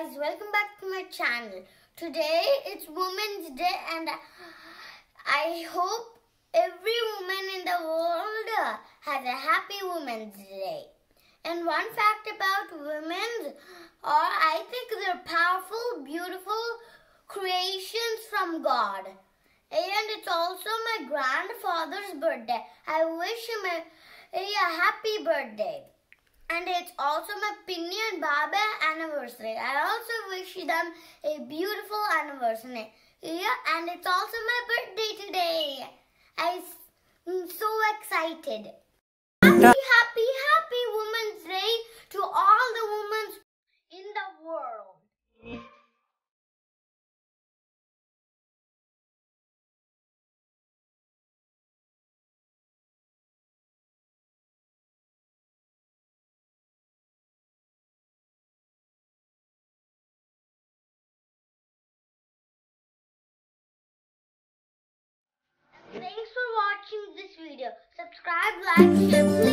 welcome back to my channel. Today it's Women's Day and I hope every woman in the world has a happy Women's Day. And one fact about women are I think they're powerful, beautiful creations from God. And it's also my grandfather's birthday. I wish him a, a happy birthday. And it's also my Pinny and Baba anniversary. I also wish them a beautiful anniversary. Yeah, and it's also my birthday today. I'm so excited. Watching this video. Subscribe, like, share.